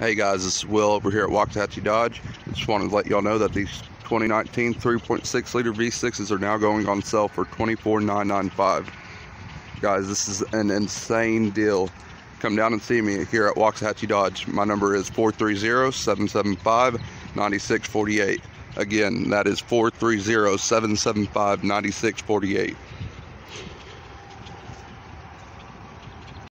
Hey guys, this is Will over here at Waxahachie Dodge. Just wanted to let y'all know that these 2019 3.6 liter V6s are now going on sale for $24,995. Guys, this is an insane deal. Come down and see me here at Waxahachie Dodge. My number is 430-775-9648. Again, that is 430-775-9648.